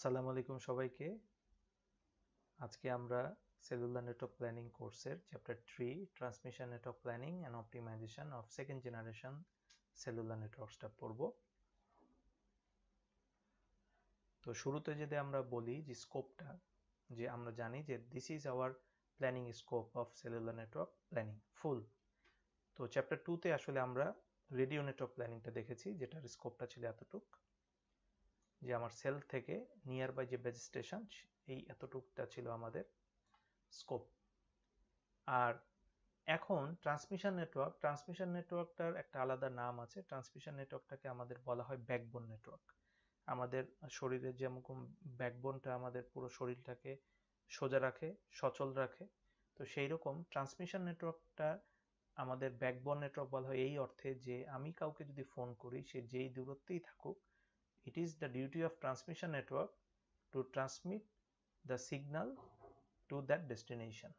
আসসালামু আলাইকুম সবাইকে। আজকে আমরা সেলুলার নেটওয়ার্ক প্ল্যানিং কোর্সের chapter three, transmission network planning and optimisation of second generation cellular নেটওয়ার্কসটা পড়ব। তো শুরুতে যদি আমরা বলি যে স্কোপটা, যে আমরা জানি যে this is our planning scope of cellular network planning, full. তো চ্যাপ্টার টুতে আসলে আমরা রেডিও নেটওয়ার্ক প্ল্যানিংটা দেখেছি, যেটার স্কোপটা ছিল এতটুক। যে আমার সেল থেকে নিয়ার বাই যে বেজ স্টেশন এই এতটুকটা ছিল আমাদের স্কোপ আর এখন ট্রান্সমিশন নেটওয়ার্ক ট্রান্সমিশন নেটওয়ার্কটার একটা আলাদা নাম আছে। ট্রান্সমিশন নেটওয়ার্কটাকে আমাদের বলা হয় ব্যাকবোন নেটওয়ার্ক আমাদের শরীরের যেমন ব্যাকবোনটা আমাদের পুরো শরীরটাকে সোজা রাখে, সচল রাখে। তো সেই রকম ট্রান্সমিশন নেটওয়ার্কটা আমাদের ব্যাকবোন নেটওয়ার্ক বলা হয়। এই অর্থে যে আমি কাউকে যদি ফোন করি, সে যেই দূরত্বেই থাকুক it is the duty of transmission network to transmit the signal to that destination.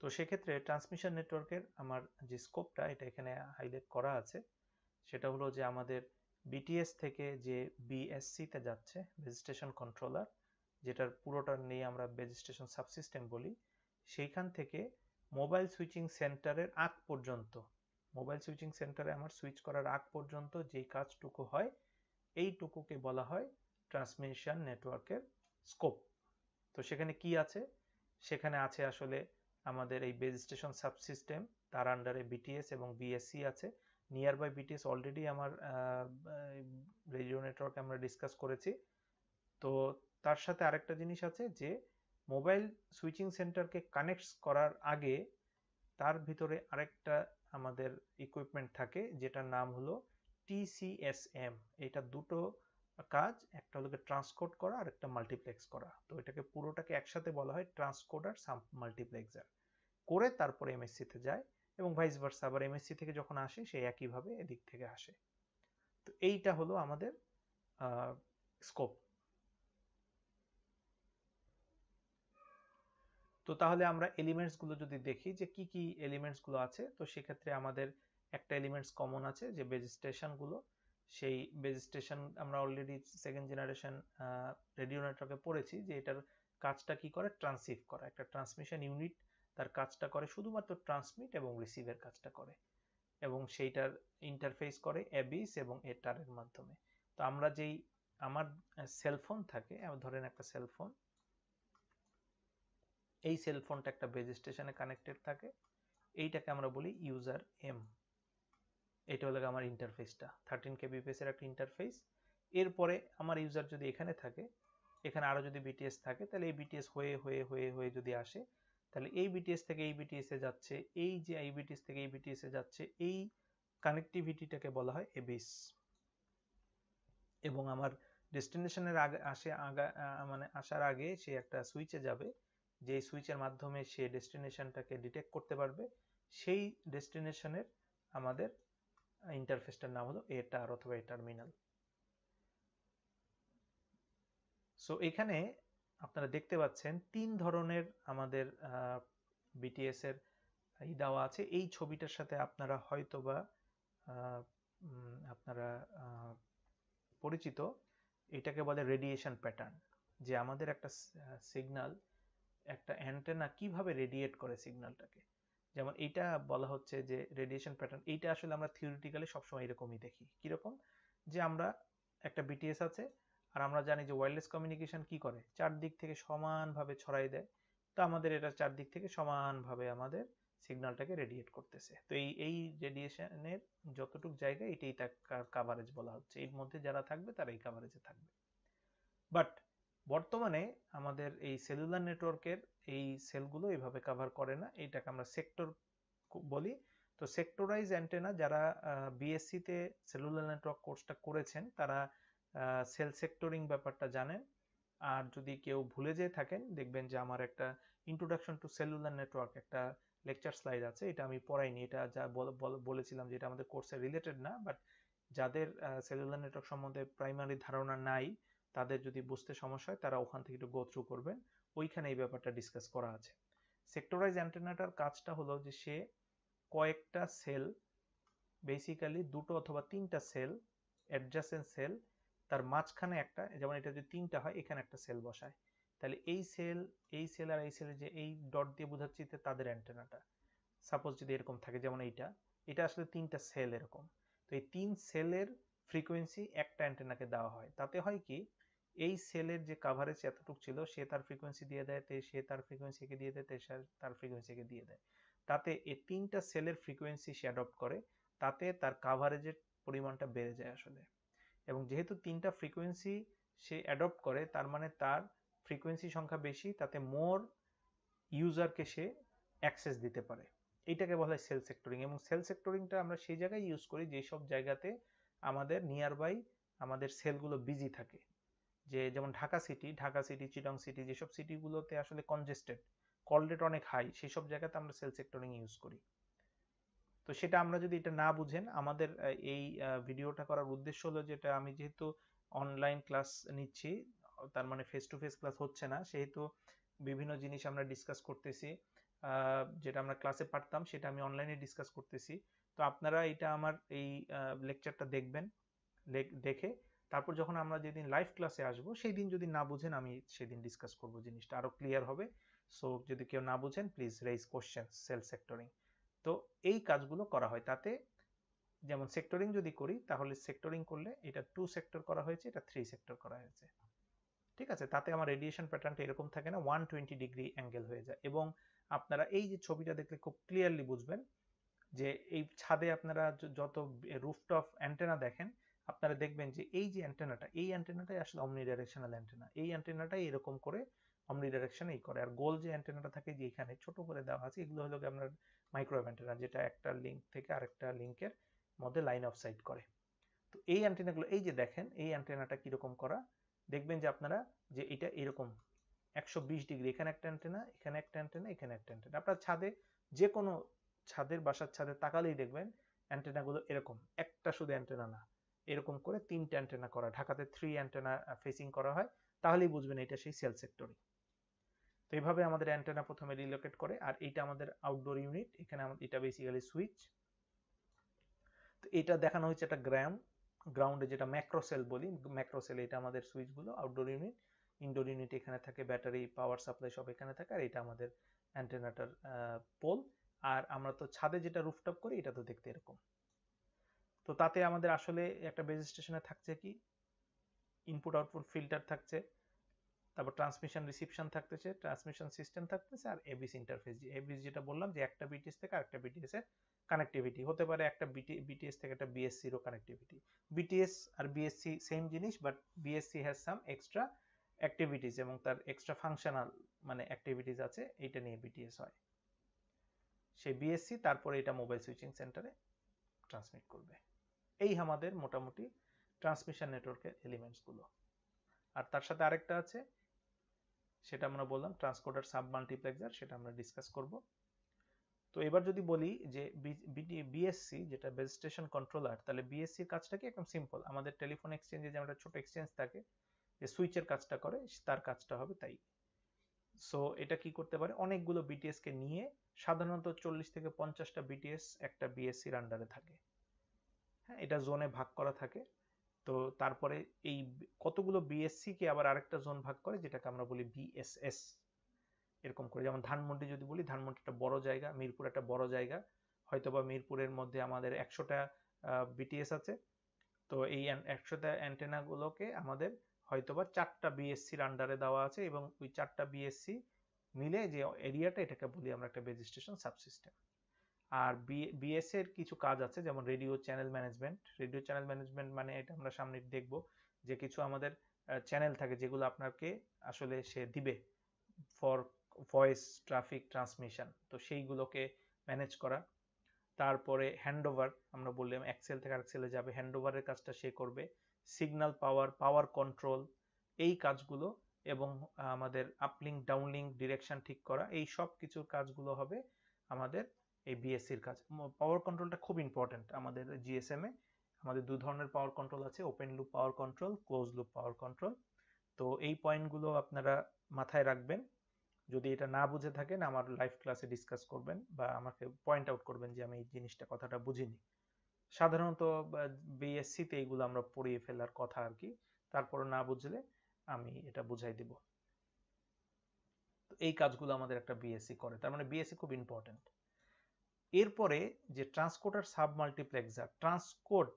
তো সেক্ষেত্রে ট্রান্সমিশন নেটওয়ার্কের আমার যে স্কোপটা এটা এখানে হাইলাইট করা আছে। সেটা হলো যে আমাদের বিটিএস থেকে যে বিএসসি তে যাচ্ছে বেজ কন্ট্রোলার যেটার পুরোটা নিয়ে আমরা বেজ স্টেশন সাবসিস্টেম বলি, সেইখান থেকে মোবাইল সুইচিং সেন্টারের আগ পর্যন্ত মোবাইল সুইচিং সেন্টারে আমার সুইচ করার আগ পর্যন্ত যেই কাজটুকু হয় এইটুকুকে বলা হয় ট্রান্সমিশন নেটওয়ার্কের স্কোপ। তো সেখানে কি আছে? সেখানে আছে আসলে আমাদের এই বেজ স্টেশন সাবসিস্টেম, তার আন্ডারে বিটিএস এবং বিএসসি আছে। নিয়ার বাই বিটিএস অলরেডি আমার রেডিও নেটওয়ার্ক আমরা ডিসকাস করেছি। তো তার সাথে আরেকটা জিনিস আছে যে মোবাইল সুইচিং সেন্টারকে কানেক্ট করার আগে তার ভিতরে আরেকটা আমাদের ইকুইপমেন্ট থাকে, যেটার নাম হলো টিসিএসএম এটা দুটো কাজ, একটা হলো ট্রান্সকোড করা আর একটা মাল্টিপ্লেক্স করা। তো এটাকে পুরোটাকে একসাথে বলা হয় ট্রান্সকোডার সাম, মাল্টিপ্লেক্সার। করে তারপরে এমএসসি তে যায় এবং ভাইস ভার্সা আবার এমএসসি থেকে যখন আসে, সে একইভাবে এদিক থেকে আসে। তো এইটা হলো আমাদের স্কোপ তো তাহলে আমরা এলিমেন্টসগুলো যদি দেখি যে কি কি এলিমেন্টসগুলো আছে, তো সেক্ষেত্রে আমাদের একটা এলিমেন্টস কমন আছে যে বেজ সেই বেজ স্টেশন আমরা অলরেডি সেকেন্ড জেনারেশন রেডিও নেটওয়ার্কে পড়েছি যে এটার কাজটা কি করে? ট্রান্সিভ করা। একটা ট্রান্সমিশন ইউনিট তার কাজটা করে, শুধুমাত্র ট্রান্সমিট এবং রিসিভের কাজটা করে এবং সেইটার ইন্টারফেস করে এবিস এবং এটারের মাধ্যমে। তো আমরা যেই, আমার সেলফোন থাকে ধরেন একটা সেলফোন এই সেলফোনটা একটা বেজ স্টেশনে কানেক্টেড থাকে, এইটাকে আমরা বলি ইউজার এম এটা হলো আমার ইন্টারফেসটা থার্টিন কেবিপিএস এর একটা ইন্টারফেস এরপরে আমার ইউজার যদি এখানে থাকে, এখানে আরও যদি বিটিএস থাকে, তাহলে এই বিটিএস হয়ে হয়ে হয়ে হয়ে যদি আসে, তাহলে এই বিটিএস থেকে এই বিটিএস এ যাচ্ছে, এই যে এই বিটিএস থেকে এই বিটিএস যাচ্ছে, এই কানেক্টিভিটিটাকে বলা হয় এবিস এবং আমার ডেস্টিনেশনের আগে, আসে, আগা মানে আসার আগে সে একটা সুইচে যাবে, যে সুইচের মাধ্যমে সে ডেস্টিনেশনটাকে ডিটেক্ট করতে পারবে। সেই ডেস্টিনেশনের আমাদের ইন্টারফেসটার নাম হলো এটার অথবা টার্মিনাল সো এখানে আপনারা দেখতে পাচ্ছেন তিন ধরনের আমাদের বিটিএস এর দেওয়া আছে। এই ছবিটার সাথে আপনারা হয়তোবা আপনারা পরিচিত। এটাকে বলে রেডিয়েশন প্যাটার্ন যে আমাদের একটা সিগন্যাল একটা অ্যান্টেনা কীভাবে রেডিয়েট করে সিগন্যালটাকে যেমন এইটা বলা হচ্ছে যে রেডিয়েশন প্যাটার্ন এইটা আসলে আমরা থিওরিটিক্যালি সবসময় এরকমই দেখি। কীরকম? যে আমরা একটা বিটিএস আছে, আর আমরা জানি যে ওয়্যারলেস কমিউনিকেশন কি করে? চারদিক থেকে সমানভাবে ছড়াই দেয়। তো আমাদের এটা চারদিক থেকে সমানভাবে আমাদের সিগন্যালটাকে রেডিয়েট করতেছে। তো এই এই রেডিয়েশনের যতটুক জায়গা এটাই তার কাভারেজ বলা হচ্ছে। এর মধ্যে যারা থাকবে তারা এই কাভারেজে থাকবে। বাট বর্তমানে আমাদের এই সেলুলার নেটওয়ার্কের এই সেলগুলো এভাবে কভার করে না। এইটাকে আমরা সেক্টর বলি। তো সেক্টরাইজ অ্যান্টেনা যারা বিএসসি তে সেলুলার নেটওয়ার্ক কোর্সটা করেছেন, তারা সেল সেক্টরিং ব্যাপারটা জানেন। আর যদি কেউ ভুলে যেয়ে থাকেন, দেখবেন যে আমার একটা ইন্ট্রোডাকশন টু সেলুলার নেটওয়ার্ক একটা লেকচার স্লাইড আছে। এটা আমি পড়াইনি। এটা যা বলেছিলাম যে এটা আমাদের কোর্সে রিলেটেড না বাট যাদের সেলুলার নেটওয়ার্ক সম্বন্ধে প্রাইমারি ধারণা নাই তাদের যদি বুঝতে সমস্যা হয়, তারা ওখান থেকে একটু গো থ্রু করবেন। ওইখানে এই ব্যাপারটা ডিসকাস করা আছে। সেক্টরাইজ অ্যান্টেনাটার কাজটা হলো যে, সে কয়েকটা সেল বেসিক্যালি দুটো অথবা তিনটা সেল অ্যাডজাসেন্ট সেল তার মাঝখানে একটা, যেমন এটা যদি তিনটা হয়, এখানে একটা সেল বসায়। তাহলে এই সেল এই সেল আর এই সেলের যে এই ডট দিয়ে বোঝাচ্ছি তাদের অ্যান্টেনাটা সাপোজ যদি এরকম থাকে, যেমন এইটা, এটা আসলে তিনটা সেল এরকম। তো এই তিন সেলের ফ্রিকোয়েন্সি একটা অ্যান্টেনাকে দেওয়া হয়। তাতে হয় কি এই সেলের যে কাভারেজ এতটুকু ছিল, সে তার ফ্রিকোয়েন্সি দিয়ে দেয়, তে সে তার ফ্রিকোয়েন্সিকে দিয়ে দেয়, তে তার ফ্রিকোয়েন্সিকে দিয়ে দেয়। তাতে এই তিনটা সেলের ফ্রিকোয়েন্সি সে অ্যাডপ্ট করে, তাতে তার কাভারেজের পরিমাণটা বেড়ে যায় আসলে। এবং যেহেতু তিনটা ফ্রিকোয়েন্সি সে অ্যাডপ্ট করে, তার মানে তার ফ্রিকোয়েন্সি সংখ্যা বেশি, তাতে মোর ইউজারকে সে অ্যাক্সেস দিতে পারে। এইটাকে বলা হয় সেল সেক্টরিং এবং সেল সেক্টরিংটা আমরা সেই জায়গায় ইউজ করি, যেসব জায়গাতে আমাদের নিয়ার বাই আমাদের সেলগুলো বিজি থাকে। যে যেমন Dhaka city Dhaka city Chittagong city যেসব সিটিগুলোতে আসলে কনজেস্টেড কল রেট অনেক হাই সেই সব জায়গাতে আমরা সেল সেক্টরিং ইউজ করি। তো সেটা আমরা যদি এটা না বুঝেন, আমাদের এই ভিডিওটা করার উদ্দেশ্য হলো যেটা আমি যেহেতু অনলাইন ক্লাস নিচ্ছি, তার মানে ফেস টু ফেস ক্লাস হচ্ছে না, সেহেতু বিভিন্ন জিনিস আমরা ডিসকাস করতেছি যেটা আমরা ক্লাসে পারতাম, সেটা আমি অনলাইনে ডিসকাস করতেছি। তো আপনারা এটা আমার এই লেকচারটা দেখবেন দেখে তারপর যখন আমরা যেদিন লাইভ ক্লাসে আসব সেই দিন যদি না বুঝেন, আমি সেদিন ডিসকাস করব জিনিসটা। আরও ক্লিয়ার হবে। সো যদি কেউ না বুঝেন please raise question cell sectoring তো এই কাজগুলো করা হয়। তাতে যেমন সেক্টরিং যদি করি, তাহলে সেক্টরিং করলে এটা টু সেক্টর করা হয়েছে, এটা থ্রি সেক্টর করা হয়েছে। ঠিক আছে? তাতে আমার রেডিয়েশন প্যাটার্নটা এরকম থাকে না ওয়ান টোয়েন্টি ডিগ্রি অ্যাঙ্গেল হয়ে যায়। এবং আপনারা এই যে ছবিটা দেখলে খুব ক্লিয়ারলি বুঝবেন যে এই ছাদে আপনারা যত রুফটপ অ্যান্টেনা দেখেন আপনারা দেখবেন যে এই যে অ্যান্টেনাটা এই অ্যান্টেনাটাই আসলে অমনি ডাইরেকশনাল অ্যান্টেনা এই অ্যান্টেনাটাই এরকম করে অমনি ডাইরেকশনেই করে। আর গোল যে অ্যান্টেনাটা থাকে যে এখানে ছোট করে দেওয়া আছে, এগুলো হলো আপনার মাইক্রোওয়েভ অ্যান্টেনা যেটা একটা লিঙ্ক থেকে আরেকটা লিঙ্কের মধ্যে লাইন অফ সাইট করে। তো এই অ্যান্টেনাগুলো এই যে দেখেন, এই অ্যান্টেনাটা কীরকম করা? দেখবেন যে আপনারা যে এটা এরকম, একশো বিশ ডিগ্রি, এখানে একটা অ্যান্টেনা এখানে একটা অ্যান্টেনা এখানে একটা অ্যান্টেনা আপনার ছাদে যে কোনো ছাদের, বাসার ছাদে তাকালেই দেখবেন অ্যান্টেনাগুলো এরকম। একটা শুধু অ্যান্টেনা না। এরকম করে তিনটে অ্যান্টেনা করা, ঢাকাতে থ্রি অ্যান্টেনা ফেসিং করা হয়, তাহলেই বুঝবেন এটা সেই সেল সেক্টরই তো এইভাবে আমাদের অ্যান্টেনা প্রথমে রিলোকেট করে, আর এইটা আমাদের আউটডোর ইউনিট এখানে এটা বেসিক্যালি সুইচ তো এটা দেখানো হয়েছে একটা গ্রাম গ্রাউন্ডে যেটা ম্যাক্রোসেল বলি ম্যাক্রোসেল এটা আমাদের সুইচগুলো আউটডোর ইউনিট ইনডোর ইউনিট এখানে থাকে ব্যাটারি পাওয়ার সাপ্লাই সব এখানে থাকে, আর এটা আমাদের অ্যান্টেনাটার পোল আর আমরা তো ছাদে যেটা রুফটপ করি, এটা তো দেখতে এরকম। তো তাতে আমাদের আসলে একটা বেজ স্টেশনে থাকছে কি? ইনপুট আউটপুট ফিল্টার থাকছে, তারপর ট্রান্সমিশন রিসিপশন থাকতেছে ট্রান্সমিশন সিস্টেম থাকতেছে আর এবিসি ইন্টারফেস এবিসি যেটা বললাম যে একটা বিটিএস থেকে আরেকটা বিটিএস এর কানেক্টিভিটি হতে পারে একটা বিটিএস থেকে একটা বিএসসি এরও কানেক্টিভিটি বিটিএস আর বিএসসি সেম জিনিস but BSC has some extra activities এবং তার এক্সট্রা ফাংশনাল মানে অ্যাক্টিভিটিস আছে, এইটা নিয়ে বিটিএস হয়। সেই বিএসসি তারপরে এটা মোবাইল সুইচিং সেন্টারে ট্রান্সমিট করবে। এই আমাদের মোটামুটি ট্রান্সমিশন নেটওয়ার্কের এলিমেন্টসগুলো আর তার সাথে আরেকটা আছে, সেটা আমরা বললাম ট্রান্সকোডার সাব মাল্টিপ্লেক্সার সেটা আমরা ডিসকাস করব। তো এবার যদি বলি যে বিএসসি যেটা বেস স্টেশন কন্ট্রোলার তাহলে বিএসসির কাজটা কি একদম সিম্পল আমাদের টেলিফোন এক্সচেঞ্জে যে একটা ছোট এক্সচেঞ্জ থাকে, যে সুইচের কাজটা করে, তার কাজটা হবে তাই। সো এটা কি করতে পারে? অনেকগুলো বিটিএস কে নিয়ে সাধারণত চল্লিশ থেকে পঞ্চাশটা বিটিএস একটা বিএসসির আন্ডারে থাকে। এটা জোনে ভাগ করা থাকে। তো তারপরে এই কতগুলো বিএসসি কে আবার আরেকটা জোন ভাগ করে, যেটাকে আমরা বলি বিএসএস এরকম করে। যেমন ধানমন্ডি যদি বলি, ধানমন্ডি একটা বড় জায়গা, মিরপুর একটা বড় জায়গা। হয়তোবা মিরপুরের মধ্যে আমাদের একশোটা বিটিএস আছে। তো এই একশোটা অ্যান্টেনা গুলোকে আমাদের হয়তোবা চারটা বিএসসির আন্ডারে দেওয়া আছে এবং ওই চারটা বিএসসি মিলে যে এরিয়াটা এটাকে বলি আমরা একটা বেজ সাবসিস্টেম আর বিএস এর কিছু কাজ আছে, যেমন radio channel management radio channel management মানে এটা আমরা সামনে দেখব যে কিছু আমাদের চ্যানেল থাকে যেগুলো আপনাকে আসলে সে দিবে ফর ভয়েস ট্রাফিক ট্রান্সমিশন তো সেইগুলোকে ম্যানেজ করা। তারপরে হ্যান্ডওভার আমরা বললাম এক্সেল থেকে আরেকসেলে যাবে। হ্যান্ডওভারের কাজটা সে করবে। সিগন্যাল পাওয়ার পাওয়ার কন্ট্রোল এই কাজগুলো এবং আমাদের আপলিং ডাউনলিং ডিরেকশন ঠিক করা, এই সব কিছু কাজগুলো হবে আমাদের এই বিএসসির কাজ। পাওয়ার কন্ট্রোলটা খুব ইম্পর্টেন্ট আমাদের জিএসএম এ। আমাদের দু ধরনের পাওয়ার কন্ট্রোল আছে open loop power control close loop power control তো এই পয়েন্টগুলো আপনারা মাথায় রাখবেন। যদি এটা না বুঝে থাকেন, আমার লাইভ ক্লাসে ডিসকাস করবেন বা আমাকে পয়েন্ট আউট করবেন যে আমি এই জিনিসটা কথাটা বুঝিনি। সাধারণত বিএসসিতে এইগুলো আমরা পড়িয়ে ফেলার কথা আর কি। তারপর না বুঝলে আমি এটা বুঝাই দিব। এই কাজগুলো আমাদের একটা বিএসসি করে। তার মানে বিএসসি খুব ইম্পর্টেন্ট এরপরে যে ট্রান্সকোড আর সাব মাল্টিপ্লেক্সার ট্রান্সকোড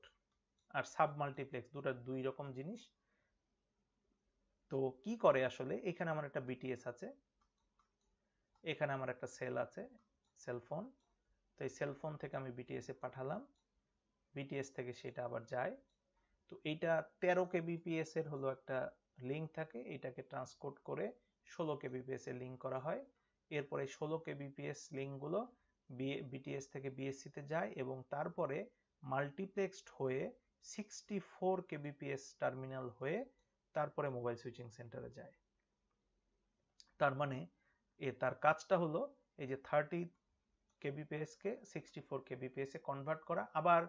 আর সাব মাল্টিপ্লেক্স দুটো দুই রকম জিনিস। তো কি করে আসলে? এখানে আমার একটা বিটিএস আছে। এখানে আমার একটা সেল আছে সেলফোন তো এই সেলফোন থেকে আমি বিটিএস পাঠালাম। বিটিএস থেকে সেটা আবার যায়। তো এইটা তেরো কেবিপিএস এর হলো একটা লিঙ্ক থাকে। এটাকে ট্রান্সকোড করে ষোলো কেবিপিএস এ লিঙ্ক করা হয়। এরপরে ষোলো কেবিপিএস লিঙ্কগুলো বিটিএস থেকে বিএসসি তে যায় এবং তারপরে মাল্টিপ্লেক্সড হয়ে সিক্সটি ফোর কেবিপিএস টার্মিনাল হয়ে তারপরে মোবাইল সুইচিং সেন্টারে যায়। তার মানে এ তার কাজটা হলো এই যে থার্টি কেবিপিএস কে সিক্সটি ফোর কেবিপিএস কনভার্ট করা, আবার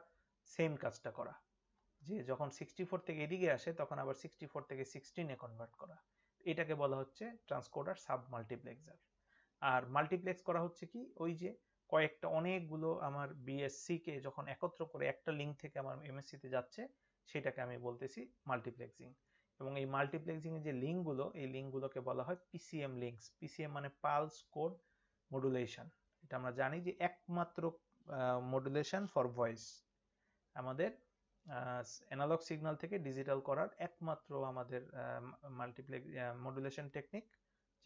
সেম কাজটা করা। যে যখন সিক্সটি ফোর থেকে এদিকে আসে তখন আবার সিক্সটি ফোর থেকে সিক্সটিনে কনভার্ট করা। এটাকে বলা হচ্ছে ট্রান্সকোডার সাব মাল্টিপ্লেক্সার আর মাল্টিপ্লেক্স করা হচ্ছে কি? ওই যে কয়েকটা অনেকগুলো আমার বিএসসি কে যখন একত্র করে একটা লিঙ্ক থেকে আমার এমএসসি তে যাচ্ছে, সেটাকে আমি বলতেছি মাল্টিপ্লেক্সিং এবং এই মাল্টিপ্লেক্সিং এর যে লিঙ্কগুলো এই লিঙ্কগুলোকে বলা হয় পিসিএম লিঙ্কস পিসিএম মানে পালস কোড মডুলেশন এটা আমরা জানি যে একমাত্র মডুলেশন ফর ভয়েস আমাদের অ্যানালগ সিগন্যাল থেকে ডিজিটাল করার একমাত্র আমাদের মাল্টিপ্লেক্স মডুলেশন টেকনিক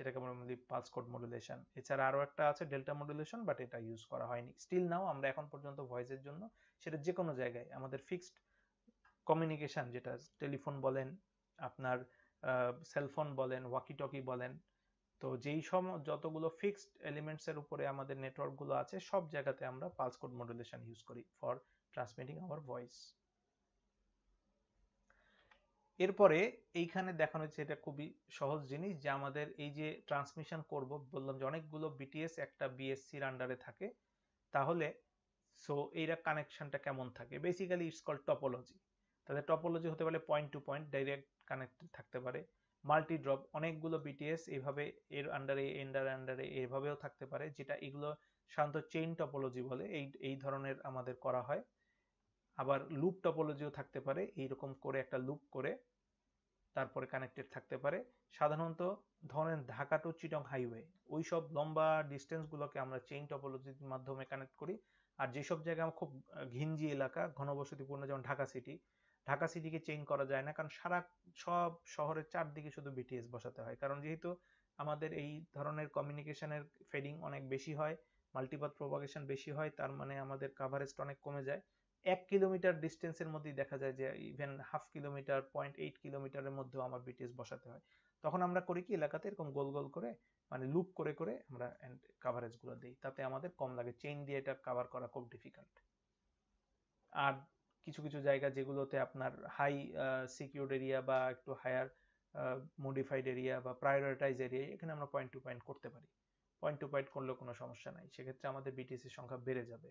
যেটাকে আমরা বলি পালস কোড মডুলেশন। এছাড়া আরও একটা আছে ডেল্টা মডুলেশন, বাট এটা ইউজ করা হয়নি। স্টিল নাও আমরা এখন পর্যন্ত ভয়েসের জন্য সেটা যে কোনো জায়গায়, আমাদের ফিক্সড কমিউনিকেশন যেটা টেলিফোন বলেন, আপনার সেলফোন বলেন ওয়াকি টকি বলেন, তো যেই সব যতগুলো ফিক্সড এলিমেন্টস এর উপরে আমাদের নেটওয়ার্কগুলো আছে, সব জায়গাতে আমরা পালস কোড মডুলেশন ইউজ করি ফর ট্রান্সমিটিং আওয়ার ভয়েস এরপরে এইখানে দেখানো হচ্ছে এটা খুবই সহজ জিনিস যে আমাদের এই যে ট্রান্সমিশন করব, বললাম যে অনেকগুলো বিটিএস একটা বিএসসির আন্ডারে থাকে। তাহলে সো এইটা কানেকশনটা কেমন থাকে? বেসিক্যালি ইটস কল টপোলজি তাহলে টপোলজি হতে পারে point to point direct connected থাকতে পারে। মাল্টি ড্রপ অনেকগুলো বিটিএস এইভাবে এর আন্ডারে এন্ডার আন্ডারে এভাবেও থাকতে পারে, যেটা এগুলো শান্ত চেইন টপোলজি বলে, এই এই ধরনের আমাদের করা হয়। আবার লুপ টপোলজিও থাকতে পারে, এইরকম করে একটা লুপ করে তারপরে কানেক্টেড থাকতে পারে। সাধারণত ধরেন ঢাকা টু চিটং হাইওয়ে ওই সব লম্বা ডিস্টেন্সগুলোকে আমরা চেইন টপোলজির মাধ্যমে কানেক্ট করি। আর যেসব জায়গা খুব ঘিঞ্জি এলাকা, ঘনবসতিপূর্ণ যেমন ঢাকা সিটি ঢাকা সিটিকে চেইন করা যায় না। কারণ সারা সব শহরের চারদিকে শুধু বিটিএস বসাতে হয়। কারণ যেহেতু আমাদের এই ধরনের কমিউনিকেশনের ফেডিং অনেক বেশি হয় মাল্টিপাথ প্রোপাগেশন বেশি হয়, তার মানে আমাদের কাভারেজটা অনেক কমে যায়। এক কিলোমিটার ডিস্টেন্সের মধ্যেই দেখা যায় যে even half kilometre point eight কিলোমিটারের মধ্যেও আমার বিটিএস বসাতে হয়। তখন আমরা করি কি, এলাকাতে এরকম গোল গোল করে মানে লুপ করে করে আমরা কাভারেজগুলো দিই। তাতে আমাদের কম লাগে। চেইন দিয়ে এটা কাভার করা খুব ডিফিকাল্ট আর কিছু কিছু জায়গা যেগুলোতে আপনার হাই সিকিউর এরিয়া বা একটু হায়ার মডিফাইড এরিয়া বা প্রায়োরিটাইজ এরিয়া এখানে আমরা পয়েন্ট টু পয়েন্ট করতে পারি। পয়েন্ট টু পয়েন্ট করলেও কোনো সমস্যা নাই। সেক্ষেত্রে আমাদের বিটিসির সংখ্যা বেড়ে যাবে।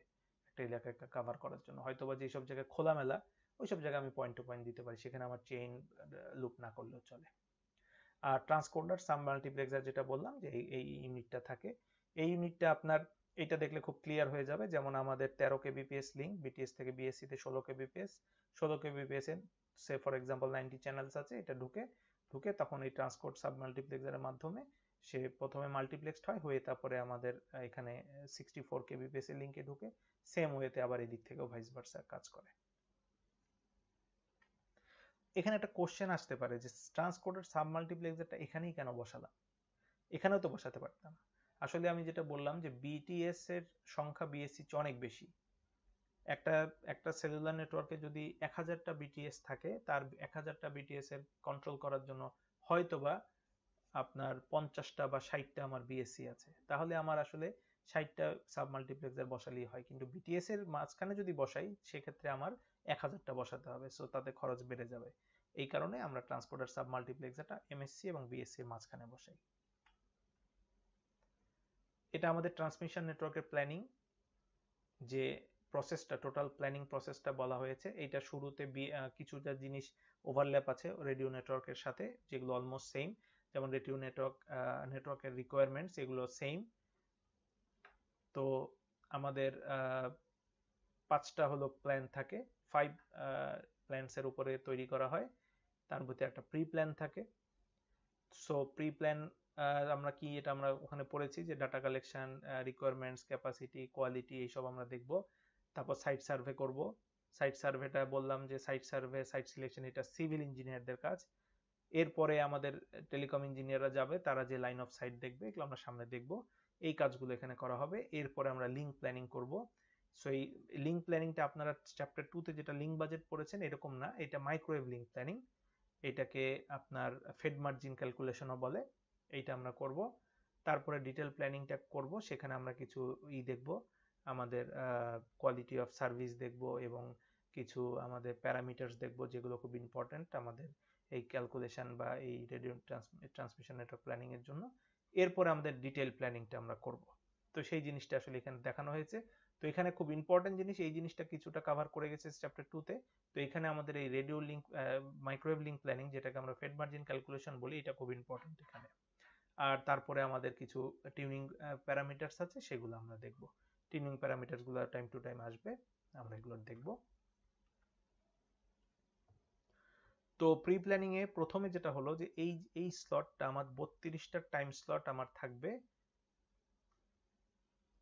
একটা এলাকাকে কাভার করার জন্য। হয়তো বা যেসব জায়গায় খোলামেলা ওইসব জায়গায় আমি পয়েন্ট টু পয়েন্ট দিতে পারি। সেখানে আমার চেইন লুপ না করলেও চলে। আর ট্রান্সকোডার সাম মাল্টিপ্লেক্সার যেটা বললাম, যে এই ইউনিটটা থাকে। এই ইউনিটটা আপনার, এটা দেখলে খুব ক্লিয়ার হয়ে যাবে। যেমন আমাদের তেরো কেবিপিএস লিঙ্ক বিটিএস থেকে বিএসসি তে ষোলো কেবিপিএস ষোলো কেবিপিএস এর say for example ninety channels আছে, এটা ঢুকে ঢুকে তখন এই ট্রান্সকোড সাব মাল্টিপ্লেক্সারের মাধ্যমে সে প্রথমে মাল্টিপ্লেক্সড হয়, হয়ে তারপরে আমাদের এখানে সিক্সটি ফোর কেবিপিএস এর লিঙ্কে ঢুকে সেম ওয়েতে আবার এদিক থেকেও ভাইস ভার্সা কাজ করে। এখানে একটা কোশ্চেন আসতে পারে যে ট্রান্সকোডের সাব মাল্টিপ্লেক্সারটা এখানেই কেন বসালাম? এখানেও তো বসাতে পারতাম। আসলে আমি যেটা বললাম যে বিটিএস এর সংখ্যা বিএসসি অনেক বেশি। একটা একটা সেলুলার নেটওয়ার্কে যদি এক হাজারটা বিটিএস থাকে, তার এক হাজারটা বিটিএস এর কন্ট্রোল করার জন্য হয়তোবা আপনার পঞ্চাশটা বা ষাটটা আমার বিএসসি আছে। তাহলে আমার আসলে ষাটটা সাব মাল্টিপ্লেক্সার বসালেই হয়। কিন্তু বিটিএস এর মাঝখানে যদি বসাই, সেক্ষেত্রে আমার এক হাজারটা বসাতে হবে। সো তাতে খরচ বেড়ে যাবে। এই কারণে আমরা ট্রান্সপোর্টার সাব মাল্টিপ্লেক্সারটা এমএসসি এবং বিএসসি এর মাঝখানে বসাই। এটা আমাদের ট্রান্সমিশন নেটওয়ার্কের প্ল্যানিং। যে প্রসেসটা, টোটাল প্ল্যানিং প্রসেসটা বলা হয়েছে এটা শুরুতে কিছুটা জিনিস ওভারল্যাপ আছে রেডিও নেটওয়ার্কের সাথে, যেগুলো অলমোস্ট সেম। যেমন রেডিও নেটওয়ার্ক নেটওয়ার্কের রিকোয়ারমেন্টস এগুলো সেম তো আমাদের পাঁচটা হলো প্ল্যান থাকে। ফাইভ প্ল্যানস এর উপরে তৈরি করা হয়। তার মধ্যে একটা প্রি প্ল্যান থাকে। সো প্রি প্ল্যান আমরা কি এটা আমরা ওখানে পড়েছি যে data collection requirements capacity quality এইসব আমরা দেখব। তারপর সাইট সার্ভে করব। সাইট সার্ভেটা বললাম যে সাইট সার্ভে সাইট সিলেকশন এটা সিভিল ইঞ্জিনিয়ারদের কাজ। এরপরে আমাদের টেলিকম ইঞ্জিনিয়াররা যাবে, তারা যে লাইন অফ সাইট দেখবে, এগুলো আমরা সামনে দেখব। এই কাজগুলো এখানে করা হবে। এরপরে আমরা লিঙ্ক প্ল্যানিং করব। সো এই লিঙ্ক প্ল্যানিংটা আপনারা চ্যাপ্টার টুতে যেটা লিঙ্ক বাজেট পড়েছেন, এরকম না। এটা মাইক্রোওয়েভ লিঙ্ক প্ল্যানিং এটাকে আপনার ফেড মার্জিন ক্যালকুলেশনও বলে। এইটা আমরা করব। তারপরে ডিটেল প্ল্যানিংটা করব। সেখানে আমরা কিছু ই দেখব। আমাদের কোয়ালিটি অফ সার্ভিস দেখব এবং কিছু আমাদের প্যারামিটার্স দেখব যেগুলো খুব ইম্পর্টেন্ট আমাদের এই ক্যালকুলেশন বা এই রেডিও ট্রান্সমিশন নেটওয়ার্ক প্ল্যানিং এর জন্য। এরপরে আমাদের ডিটেল প্ল্যানিংটা আমরা করব। তো সেই জিনিসটা আসলে এখানে দেখানো হয়েছে। তো এখানে খুব ইম্পর্টেন্ট জিনিস, এই জিনিসটা কিছুটা কভার করে গেছে চ্যাপ্টার টুতে তো। এখানে আমাদের এই radio link microwave link planning যেটাকে আমরা ফেড মার্জিন ক্যালকুলেশন বলি, এটা খুব ইম্পর্টেন্ট এখানে। আর তারপরে আমাদের কিছু টিউনিং প্যারামিটার্স আছে, সেগুলো আমরা দেখব। টিউনিং প্যারামিটার্সগুলো টাইম টু টাইম আসবে, আমরা এগুলো দেখব। তো প্রি প্ল্যানিং এ প্রথমে যেটা হলো যে এই এই স্লটটা আমার বত্রিশটা টাইম স্লট আমার থাকবে।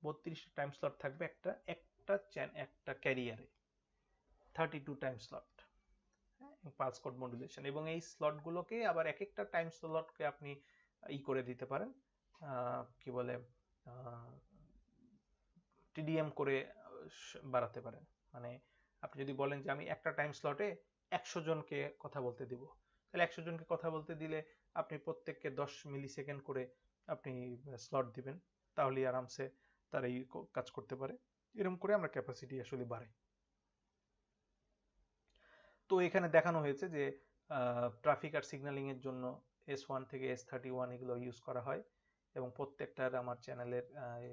বত্রিশটা টাইম স্লট থাকবে একটা একটা চ্যান, একটা ক্যারিয়ারে থার্টি টু টাইম স্লট পাঁচ কোড মডুলেশন এবং এই স্লটগুলোকে আবার এক একটা টাইম স্লটকে আপনি ই করে দিতে পারেন। কি বলে টিডিএম করে বাড়াতে পারেন। মানে আপনি যদি বলেন যে আমি একটা টাইম স্লটে একশো জনকে কথা বলতে দিব। তাহলে একশো জনকে কথা বলতে দিলে আপনি প্রত্যেককে দশ মিলি সেকেন্ড করে আপনি স্লট দিবেন। তাহলেই আরামসে তারা এই কাজ করতে পারে। এরকম করে আমরা ক্যাপাসিটি আসলে বাড়াই। তো এখানে দেখানো হয়েছে যে ট্রাফিক আর সিগন্যালিং এর জন্য এস ওয়ান থেকে এস থার্টি ওয়ান এগুলো ইউজ করা হয় এবং প্রত্যেকটার আমার চ্যানেলের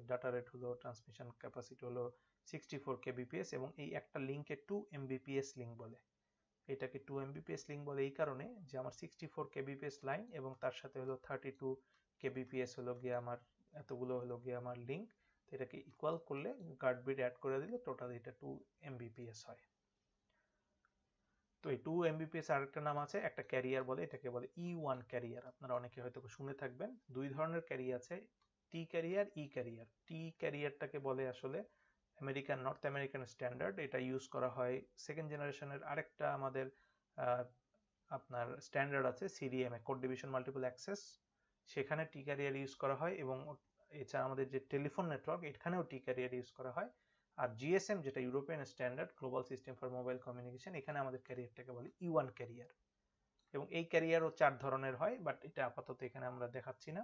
ডাটা রেট হলো ট্রান্সমিশন ক্যাপাসিটি হলো সিক্সটি ফোর কেবিপিএস এবং এই একটা লিঙ্কে টু এমবিপিএস লিঙ্ক বলে। এটাকে টু এমবিপিএস লিঙ্ক বলে এই কারণে যে আমার সিক্সটি ফোর কেবিপিএস লাইন এবং তার সাথে হলো থার্টি টু কেবিপিএস হলো গিয়ে আমার, এতগুলো হলো গিয়ে আমার লিঙ্ক তো এটাকে ইকুয়াল করলে গার্ড বিট অ্যাড করে দিলে টোটাল এটা টু এমবিপিএস হয়। তো এই টু এমবিপিএস আরেকটা নাম আছে, একটা ক্যারিয়ার বলে, এটাকে বলে ই ওয়ান ক্যারিয়ার আপনারা অনেকে হয়তো শুনে থাকবেন। দুই ধরনের ক্যারিয়ার আছে টি ক্যারিয়ার ই ক্যারিয়ার টি ক্যারিয়ারটাকে বলে আসলে আমেরিকান নর্থ আমেরিকান স্ট্যান্ডার্ড এটা ইউজ করা হয়। সেকেন্ড জেনারেশনের আরেকটা আমাদের আপনার স্ট্যান্ডার্ড আছে CDMA code division multiple access সেখানে টি ক্যারিয়ার ইউজ করা হয় এবং এছাড়া আমাদের যে টেলিফোন নেটওয়ার্ক এখানেও টি ক্যারিয়ার ইউজ করা হয়। আর জিএসএম যেটা European standard global system for mobile communication এখানে আমাদের ক্যারিয়ারটাকে বলে ই ওয়ান ক্যারিয়ার এবং এই ক্যারিয়ারও চার ধরনের হয় বাট এটা আপাতত এখানে আমরা দেখাচ্ছি না,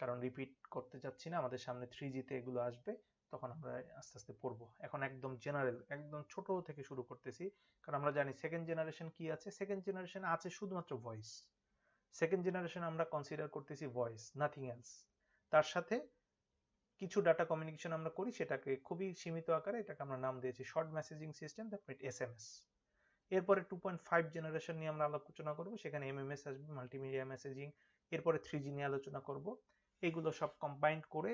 কারণ রিপিট করতে যাচ্ছি না। আমাদের সামনে থ্রি জিতে এগুলো আসবে। তখন আমরা আস্তে আস্তে পড়ব। এখন একদম জেনারেল একদম ছোট থেকে শুরু করতেছি। কারণ আমরা জানি সেকেন্ড জেনারেশন কি আছে? সেকেন্ড জেনারেশন আছে শুধুমাত্র ভয়েস সেকেন্ড জেনারেশন আমরা কনসিডার করতেছি ভয়েস নাথিং এলস তার সাথে কিছু ডাটা কমিউনিকেশন আমরা করি, সেটাকে খুবই সীমিত আকারে, এটাকে আমরা নাম দিয়েছি শর্ট মেসেজিং সিস্টেম মিট এস এম এস এরপরে টু পয়েন্ট ফাইভ জেনারেশন নিয়ে আমরা আলোচনা করব, সেখানে এম এম এস আসবে মাল্টিমিডিয়া মেসেজিং এরপরে থ্রি জি নিয়ে আলোচনা করব। এগুলো সব কম্বাইন্ড করে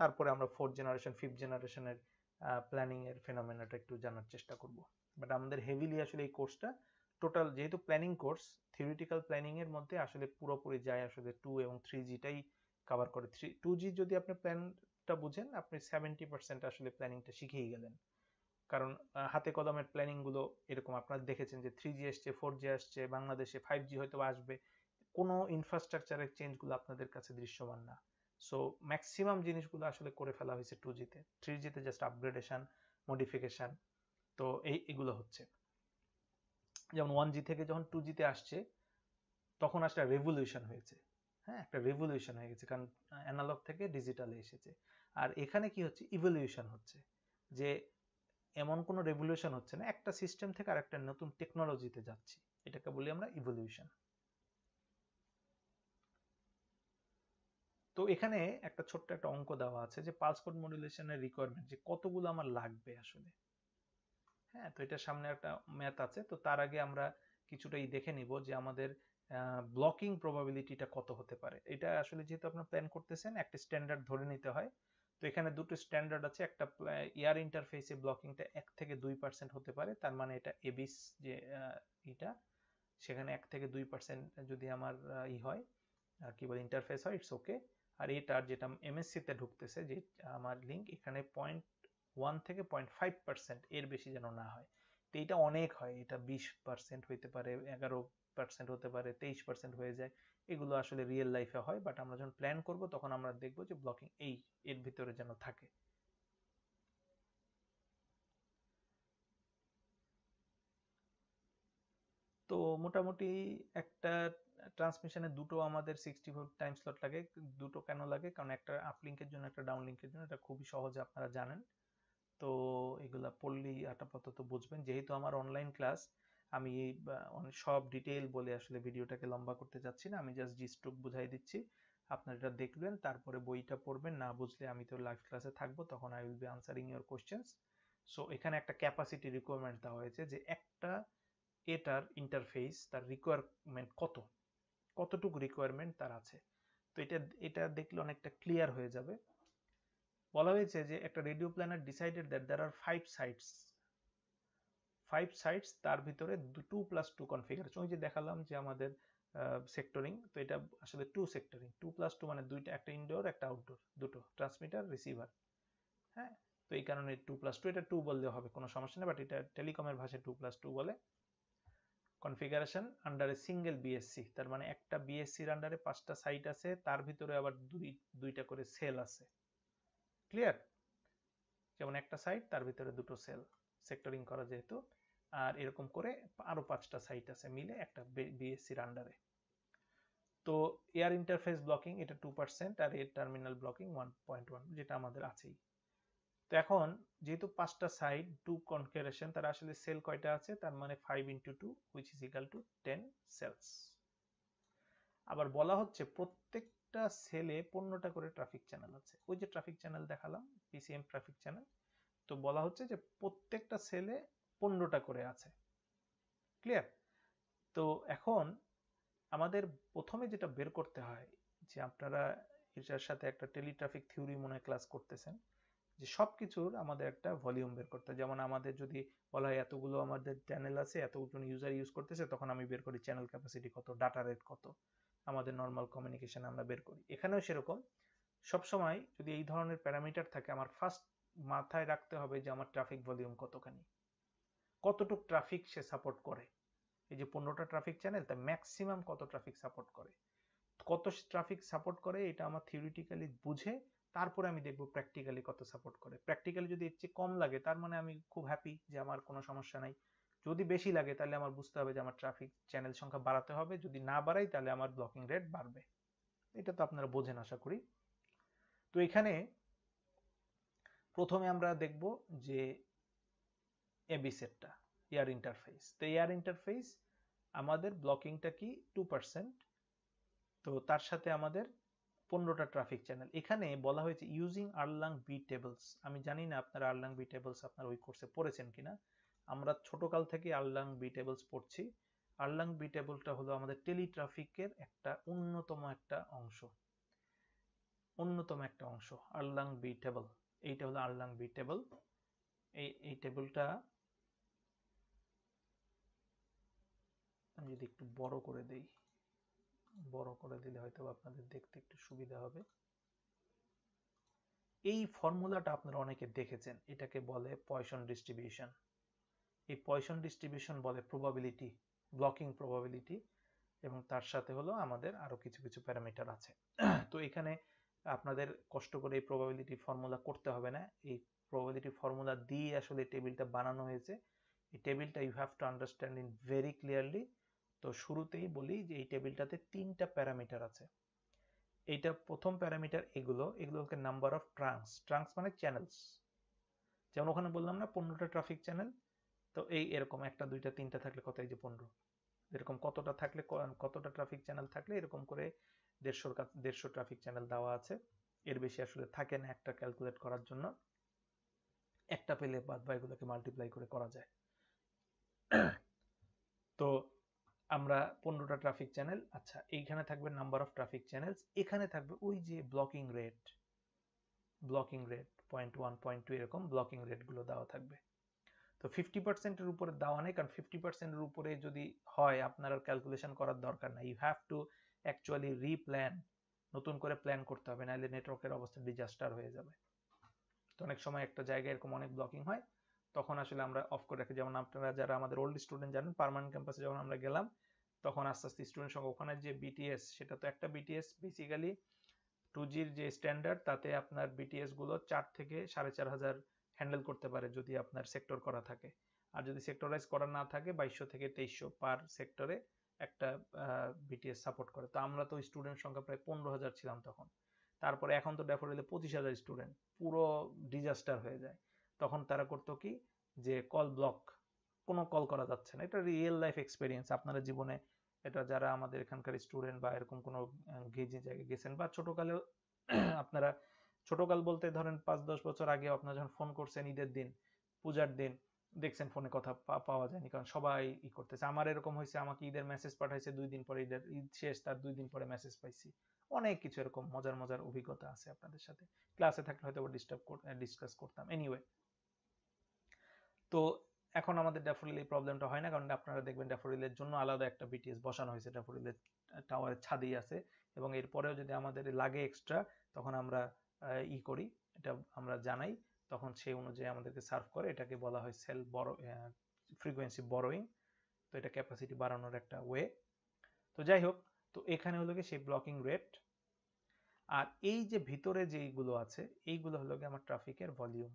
তারপরে আমরা ফোর্থ জেনারেশন ফিফথ জেনারেশনের প্ল্যানিং এর ফেনোমেনাটা একটু জানার চেষ্টা করব। বাট আমাদের হেভিলি আসলে এই কোর্সটা টোটাল যেহেতু প্ল্যানিং কোর্স থিওরিটিক্যাল প্ল্যানিং এর মধ্যে আসলে পুরোপুরি যায় আসলে টু এবং থ্রি জিটাই কভার করে। থ্রি টু জি যদি আপনি প্ল্যানটা বুঝেন, আপনি সেভেন্টি পার্সেন্ট আসলে প্ল্যানিংটা শিখেই গেলেন। কারণ হাতে কলমের প্ল্যানিংগুলো এরকম আপনারা দেখেছেন যে থ্রি জি আসছে ফোর জি আসছে, বাংলাদেশে ফাইভ জি হয়তো আসবে। কোনো ইনফ্রাস্ট্রাকচারের চেঞ্জগুলো আপনাদের কাছে দৃশ্যমান না। সো ম্যাক্সিমাম জিনিসগুলো আসলে করে ফেলা হয়েছে টু জিতে থ্রি জিতে জাস্ট আপগ্রেডেশন মডিফিকেশন তো এই, এগুলো হচ্ছে। যেমন ওয়ান জি থেকে যখন টু জিতে আসছে, তখন আসলে রেভলিউশন হয়েছে। হ্যাঁ একটা রেভলিউশন হয়ে গেছে, কারণ অ্যানালগ থেকে ডিজিটালে এসেছে। আর এখানে কি হচ্ছে? ইভলিউশন হচ্ছে। যে এমন কোনো রেভলিউশন হচ্ছে না, একটা সিস্টেম থেকে আর একটা নতুন টেকনোলজিতে যাচ্ছি। এটাকে বলি আমরা ইভলিউশন তো এখানে একটা ছোট্ট একটা অঙ্ক দেওয়া আছে যে কোড মডুলেশনের রিকোয়ারমেন্ট যে কতগুলো আমার লাগবে আসলে। হ্যাঁ তো এটা সামনে একটা ম্যাথ আছে, তো তার আগে আমরা কিছুটাই দেখে নিব যে আমাদের ব্লকিং প্রবাবিলিটিটা কত হতে পারে। এটা আসলে যেহেতু আপনার প্ল্যান করতেছেন, একটা স্ট্যান্ডার্ড ধরে নিতে হয়। তো এখানে দুটো স্ট্যান্ডার্ড আছে, একটা এয়ার ইন্টারফেসে ব্লকিংটা এক থেকে দুই পার্সেন্ট হতে পারে, তার মানে এটা এবিস যে এটা সেখানে এক থেকে দুই পার্সেন্ট যদি আমার ই হয় কি বলে ইন্টারফেস হয় ইটস ওকে আর এটার যেটা এমএসসিতে ঢুকতেছে যে আমার লিঙ্ক এখানে পয়েন্ট ওয়ান থেকে পয়েন্ট ফাইভ পার্সেন্ট এর বেশি যেন না হয়। তো এটা অনেক হয়, এটা বিশ পার্সেন্ট হইতে পারে, এগারো পার্সেন্ট হতে পারে, তেইশ পার্সেন্ট হয়ে যায়। এগুলো আসলে রিয়েল লাইফে হয় বাট আমরা যখন প্ল্যান করব তখন আমরা দেখব যে ব্লকিং এই এর ভিতরে যেন থাকে। তো মোটামুটি একটা ট্রান্সমিশনে দুটো আমাদের সিক্সটি ফোর টাইম স্লট লাগে। দুটো কেন লাগে? কারণ একটা আপ লিঙ্কের জন্য, একটা ডাউন লিঙ্কের জন্য এটা খুবই সহজে আপনারা জানেন। তো এগুলা পড়লেই আপাতত বুঝবেন। যেহেতু আমার অনলাইন ক্লাস আমি সব ডিটেইল বলে আসলে ভিডিওটাকে লম্বা করতে যাচ্ছি না। আমি জাস্ট জিস্টুক বুঝাই দিচ্ছি। আপনারা এটা দেখবেন, তারপরে বইটা পড়বেন। না বুঝলে আমি তো লাইভ ক্লাসে থাকব, তখন I will be answering your questions so এখানে একটা ক্যাপাসিটি রিকোয়ারমেন্ট দেওয়া হয়েছে যে একটা এটার ইন্টারফেস তার রিকোয়ারমেন্ট কত? কতটুকু রিকোয়ারমেন্ট তার আছে? তো এটা এটা দেখলে অনেকটা ক্লিয়ার হয়ে যাবে। বলা হয়েছে যে একটা radio planner decided that there are five sites five sites তার ভিতরে টু প্লাস টু কনফিগারেশন ওই যে দেখালাম যে আমাদের সেক্টরিং তো এটা আসলে two sectoring two plus two মানে দুইটা, একটা ইনডোর একটা আউটডোর দুটো ট্রান্সমিটার রিসিভার হ্যাঁ? তো এই কারণে টু প্লাস টু এটা টু বললে হবে, কোনো সমস্যা নেই। বাট এটা টেলিকমের ভাষায় টু প্লাস টু বলে। কনফিগারেশন আন্ডারে সিঙ্গেল বিএসসি তার মানে একটা বিএসসির আন্ডারে পাঁচটা সাইট আছে, তার ভিতরে আবার দুই, দুইটা করে সেল আছে। ক্লিয়ার যেমন একটা সাইট তার ভিতরে দুটো সেল সেক্টরিং করা যেহেতু। আর এরকম করে আরও পাঁচটা সাইট আছে মিলে একটা বিএসসির আন্ডারে তো এয়ার ইন্টারফেস ব্লকিং এটা টু পার্সেন্ট আর এর terminal blocking one point one যেটা আমাদের আছেই। তো এখন যেহেতু পাঁচটা সাইড টু কনফিগারেশন তার আসলে সেল কয়টা আছে? তার মানে five into two which is equal to ten cells আবার বলা হচ্ছে প্রত্যেকটা সেলে পনেরোটা করে ট্রাফিক চ্যানেল আছে। ওই যে ট্রাফিক চ্যানেল দেখালাম পিসিএম ট্রাফিক চ্যানেল তো বলা হচ্ছে যে প্রত্যেকটা সেলে পনেরোটা করে আছে। ক্লিয়ার তো এখন আমাদের প্রথমে যেটা বের করতে হয়, যে আপনারা এটার সাথে একটা টেলিট্রাফিক থিওরি মনে ক্লাস করতেছেন যে সবকিছুর আমাদের একটা ভলিউম বের করতে যেমন আমাদের যদি বলা হয় এতগুলো আমাদের চ্যানেল আছে, এতজন ইউজার ইউজ করতেছে, তখন আমি বের করি চ্যানেল ক্যাপাসিটি কত ডাটা রেট কত, আমাদের নর্মাল কমিউনিকেশন আমরা বের করি। এখানেও সেরকম। সবসময় যদি এই ধরনের প্যারামিটার থাকে, আমার ফার্স্ট মাথায় রাখতে হবে যে আমার ট্রাফিক ভলিউম কতখানি। কতটুক ট্রাফিক সে সাপোর্ট করে। এই যে পনেরোটা ট্রাফিক চ্যানেল তা ম্যাক্সিমাম কত ট্রাফিক সাপোর্ট করে? কত ট্রাফিক সাপোর্ট করে, এটা আমার থিওরিটিক্যালি বুঝে তারপরে আমি দেখব প্র্যাকটিক্যালি কত সাপোর্ট করে। প্র্যাকটিক্যালি যদি এর চেয়ে কম লাগে, তার মানে আমি খুব হ্যাপি যে আমার কোনো সমস্যা নাই। যদি বেশি লাগে, তাহলে আমার বুঝতে হবে যে আমার ট্রাফিক চ্যানেল সংখ্যা বাড়াতে হবে। যদি না বাড়াই, তাহলে আমার ব্লকিং রেট বাড়বে। এটা তো আপনারা বোঝেন, আশা করি। তো এখানে প্রথমে আমরা দেখব যে এবি সেটটা এয়ার ইন্টারফেস তো এয়ার ইন্টারফেস আমাদের ব্লকিংটা কি? টু পার্সেন্ট তো তার সাথে আমাদের পনেরোটা ট্রাফিক চ্যানেল এখানে বলা হয়েছে ইউজিং আরলাং বি টেবলস আমি জানি না আপনারা আরলাং বি টেবলস আপনার ওই কোর্সে পড়েছেন কিনা। আমরা ছোটকাল থেকে আরলাং বি টেবলস পড়ছি। আরলাং বি টেবলটা হলো আমাদের টেলি ট্রাফিকের একটা অন্যতম একটা অংশ। অন্যতম একটা অংশ আরলাং বি টেবল এইটা হলো আরলাং বি টেবল এই এই টেবলটা আমি যদি একটু বড় করে দেই। বড় করে দিলে হয়তো আপনাদের দেখতে একটু সুবিধা হবে। এই ফর্মুলাটা আপনারা অনেকে দেখেছেন, এটাকে বলে পয়সন ডিস্ট্রিবিউশন এই পয়সন ডিস্ট্রিবিউশন বলে প্রবাবিলিটি ব্লকিং প্রবাবিলিটি এবং তার সাথে হলো আমাদের আরও কিছু কিছু প্যারামিটার আছে। তো এখানে আপনাদের কষ্ট করে এই প্রবাবিলিটি ফর্মুলা করতে হবে না। এই প্রবাবিলিটি ফর্মুলা দিয়ে আসলে টেবিলটা বানানো হয়েছে। এই টেবিলটা you have to understand in very clearly তো শুরুতেই বলি যে এই টেবিলটাতে তিনটা প্যারামিটার আছে। এইটা প্রথম প্যারামিটার এগুলো এগুলো হচ্ছে নাম্বার অফ ট্রাঙ্কস ট্রাঙ্কস মানে চ্যানেলস যেমন ওখানে বললাম না, পনেরোটা ট্রাফিক চ্যানেল তো এই এরকম একটা, দুইটা, তিনটা থাকলে কত? এই যে পনেরো। এরকম কতটা থাকলে কতটা ট্রাফিক চ্যানেল থাকলে এরকম করে দেড়শোর কাছে, দেড়শো ট্রাফিক চ্যানেল দেওয়া আছে। এর বেশি আসলে থাকে না একটা ক্যালকুলেট করার জন্য। একটা পেলে বাদ বা এগুলোকে মাল্টিপ্লাই করে করা যায়। তো আমরা পনেরোটা ট্রাফিক চ্যানেল আচ্ছা এইখানে থাকবে নাম্বার অফ ট্রাফিক চ্যানেলস এখানে থাকবে ওই যে blocking rate blocking rate point one point two এরকম ব্লকিং রেটগুলো দেওয়া থাকবে। তো ফিফটি পার্সেন্টের উপরে দেওয়া নেই, কারণ ফিফটি পার্সেন্টের উপরে যদি হয়, আপনার আর ক্যালকুলেশন করার দরকার নাই। You have to actually replan নতুন করে প্ল্যান করতে হবে, নাহলে নেটওয়ার্কের অবস্থা ডিজাস্টার হয়ে যাবে। তো অনেক সময় একটা জায়গায় এরকম অনেক ব্লকিং হয় তখন আসলে আমরা অফ করে রাখি। যেমন আপনারা যারা আমাদের ওল্ড স্টুডেন্ট জানেন পার্মানেন্ট ক্যাম্পাসে যখন আমরা গেলাম, তখন আস্তে আস্তে স্টুডেন্ট সংখ্যা, ওখানে যে বিটিএস সেটা তো একটা বিটিএস বেসিক্যালি টু জির যে স্ট্যান্ডার্ড তাতে আপনার বিটিএসগুলো চার থেকে সাড়ে চার হাজার হ্যান্ডেল করতে পারে যদি আপনার সেক্টর করা থাকে। আর যদি সেক্টরাইজ করা না থাকে, বাইশশো থেকে তেইশশো পার সেক্টরে একটা বিটিএস সাপোর্ট করে। তো আমরা তো স্টুডেন্ট সংখ্যা প্রায় পনেরো হাজার ছিলাম তখন। তারপরে এখন তো ড্যাফোডিলে পঁচিশ হাজার স্টুডেন্ট পুরো ডিজাস্টার হয়ে যায়। তখন তারা করতো কি? যে কল ব্লক কোনো কল করা যাচ্ছে না। এটা রিয়েল লাইফ এক্সপিরিয়েন্স আপনারা জীবনে এটা যারা আমাদের এখানকার স্টুডেন্ট বা এরকম কোনো গেজে জায়গায় গেছেন বা ছোটকালে আপনারা ছোটকাল বলতে ধরেন পাঁচ, দশ বছর আগে আপনারা যখন ফোন করছেন ঈদের দিন, পূজার দিন, দেখছেন ফোনে কথা পাওয়া যায়নি কারণ সবাই ই করতেছে। আমার এরকম হয়েছে, আমাকে ঈদের মেসেজ পাঠাইছে, দুই দিন পরে ঈদের, ঈদ শেষ, তার দুই দিন পরে মেসেজ পাইছি। অনেক কিছু এরকম মজার মজার অভিজ্ঞতা আছে আপনাদের সাথে। ক্লাসে থাকলে হয়তো ডিস্টার্ব ডিসকাস করতাম। এনিওয়ে তো এখন আমাদের ড্যাফোডিল এই প্রবলেমটা হয় না, কারণ আপনারা দেখবেন ড্যাফোডিলের জন্য আলাদা একটা বিটিএস বসানো হয়েছে। ড্যাফোডিলের টাওয়ারের ছাদেই আছে এবং এরপরেও যদি আমাদের লাগে এক্সট্রা তখন আমরা ই করি, এটা আমরা জানাই। তখন সেই অনুযায়ী আমাদেরকে সার্ভ করে। এটাকে বলা হয় সেল বড় ফ্রিকোয়েন্সি বড়োয়িং তো এটা ক্যাপাসিটি বাড়ানোর একটা ওয়ে তো যাই হোক, তো এখানে হলো কি সেই ব্লকিং রেট আর এই যে ভিতরে যেইগুলো আছে, এইগুলো হলো কি আমার ট্রাফিকের ভলিউম